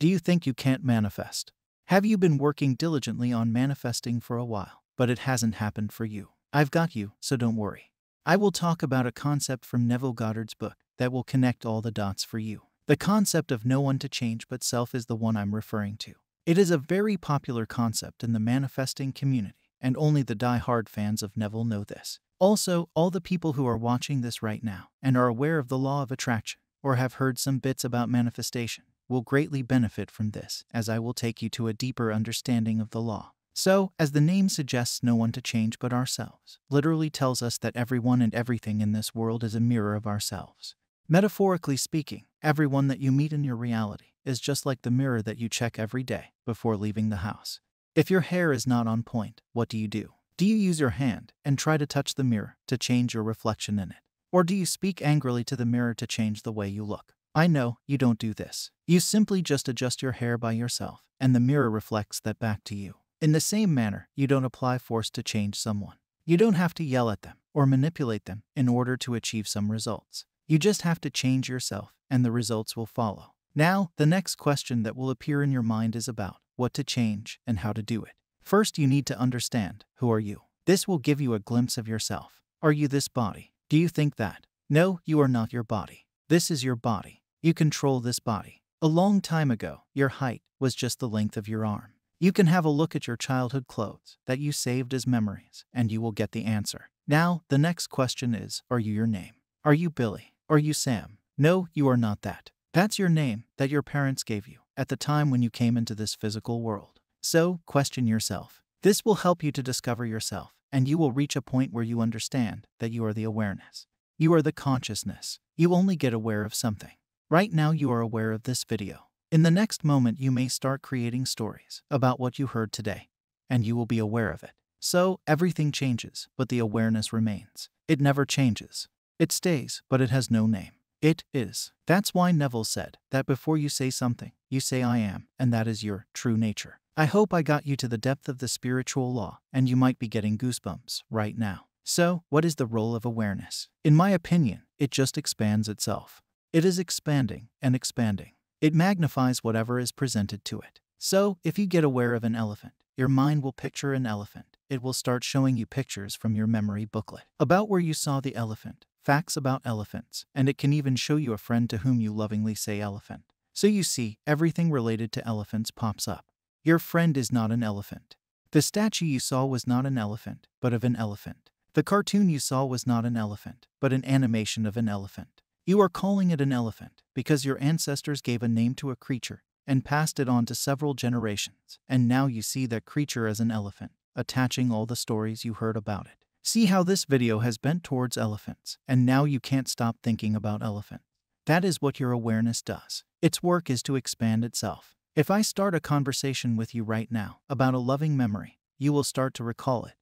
Do you think you can't manifest? Have you been working diligently on manifesting for a while, but it hasn't happened for you? I've got you, so don't worry. I will talk about a concept from Neville Goddard's book that will connect all the dots for you. The concept of no one to change but self is the one I'm referring to. It is a very popular concept in the manifesting community, and only the die-hard fans of Neville know this. Also, all the people who are watching this right now and are aware of the law of attraction or have heard some bits about manifestation will greatly benefit from this, as I will take you to a deeper understanding of the law. So, as the name suggests, no one to change but ourselves, literally tells us that everyone and everything in this world is a mirror of ourselves. Metaphorically speaking, everyone that you meet in your reality is just like the mirror that you check every day before leaving the house. If your hair is not on point, what do you do? Do you use your hand and try to touch the mirror to change your reflection in it? Or do you speak angrily to the mirror to change the way you look? I know you don't do this. You simply just adjust your hair by yourself, and the mirror reflects that back to you. In the same manner, you don't apply force to change someone. You don't have to yell at them or manipulate them in order to achieve some results. You just have to change yourself, and the results will follow. Now, the next question that will appear in your mind is about what to change and how to do it. First, you need to understand who are you. This will give you a glimpse of yourself. Are you this body? Do you think that? No, you are not your body. This is your body. You control this body. A long time ago, your height was just the length of your arm. You can have a look at your childhood clothes that you saved as memories, and you will get the answer. Now, the next question is Are you your name? Are you Billy? Are you Sam? No, you are not that. That's your name that your parents gave you at the time when you came into this physical world. So, question yourself. This will help you to discover yourself, and you will reach a point where you understand that you are the awareness. You are the consciousness. You only get aware of something. Right now, you are aware of this video. In the next moment, you may start creating stories about what you heard today, and you will be aware of it. So, everything changes, but the awareness remains. It never changes. It stays, but it has no name. It is. That's why Neville said that before you say something, you say I am, and that is your true nature. I hope I got you to the depth of the spiritual law, and you might be getting goosebumps right now. So, what is the role of awareness? In my opinion, it just expands itself. It is expanding and expanding. It magnifies whatever is presented to it. So, if you get aware of an elephant, your mind will picture an elephant. It will start showing you pictures from your memory booklet about where you saw the elephant, facts about elephants, and it can even show you a friend to whom you lovingly say elephant. So you see, everything related to elephants pops up. Your friend is not an elephant. The statue you saw was not an elephant, but of an elephant. The cartoon you saw was not an elephant, but an animation of an elephant. You are calling it an elephant because your ancestors gave a name to a creature and passed it on to several generations, and now you see that creature as an elephant, attaching all the stories you heard about it. See how this video has bent towards elephants, and now you can't stop thinking about elephants. That is what your awareness does. Its work is to expand itself. If I start a conversation with you right now about a loving memory, you will start to recall it,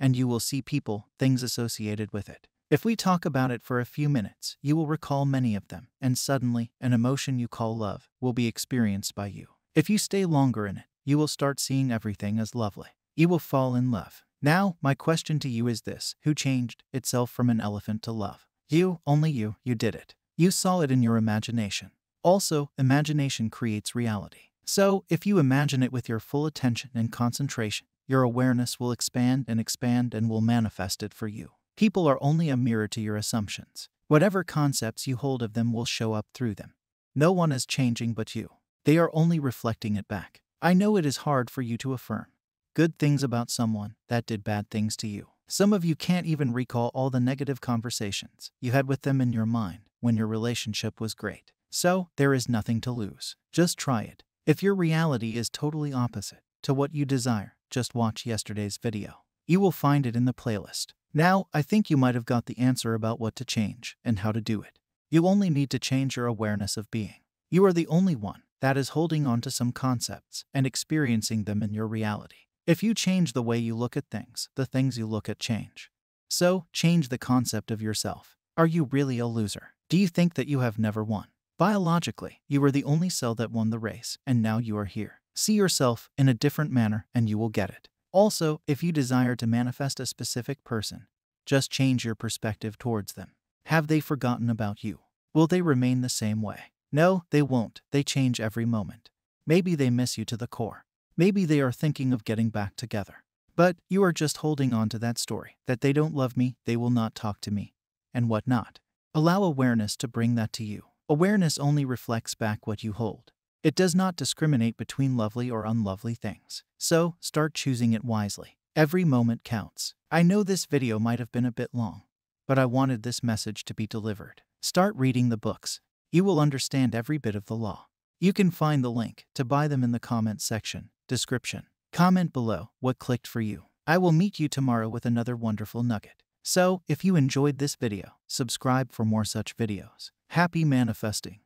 and you will see people, things associated with it. If we talk about it for a few minutes, you will recall many of them, and suddenly, an emotion you call love will be experienced by you. If you stay longer in it, you will start seeing everything as lovely. You will fall in love. Now, my question to you is this Who changed itself from an elephant to love? You, only you, you did it. You saw it in your imagination. Also, imagination creates reality. So, if you imagine it with your full attention and concentration, your awareness will expand and expand and will manifest it for you. People are only a mirror to your assumptions. Whatever concepts you hold of them will show up through them. No one is changing but you. They are only reflecting it back. I know it is hard for you to affirm good things about someone that did bad things to you. Some of you can't even recall all the negative conversations you had with them in your mind when your relationship was great. So, there is nothing to lose. Just try it. If your reality is totally opposite to what you desire, just watch yesterday's video. You will find it in the playlist. Now, I think you might have got the answer about what to change and how to do it. You only need to change your awareness of being. You are the only one that is holding on to some concepts and experiencing them in your reality. If you change the way you look at things, the things you look at change. So, change the concept of yourself. Are you really a loser? Do you think that you have never won? Biologically, you were the only cell that won the race, and now you are here. See yourself in a different manner, and you will get it. Also, if you desire to manifest a specific person, just change your perspective towards them. Have they forgotten about you? Will they remain the same way? No, they won't. They change every moment. Maybe they miss you to the core. Maybe they are thinking of getting back together. But you are just holding on to that story that they don't love me, they will not talk to me, and whatnot. Allow awareness to bring that to you. Awareness only reflects back what you hold. It does not discriminate between lovely or unlovely things. So, start choosing it wisely. Every moment counts. I know this video might have been a bit long, but I wanted this message to be delivered. Start reading the books. You will understand every bit of the law. You can find the link to buy them in the comment section, description. Comment below what clicked for you. I will meet you tomorrow with another wonderful nugget. So, if you enjoyed this video, subscribe for more such videos. Happy manifesting!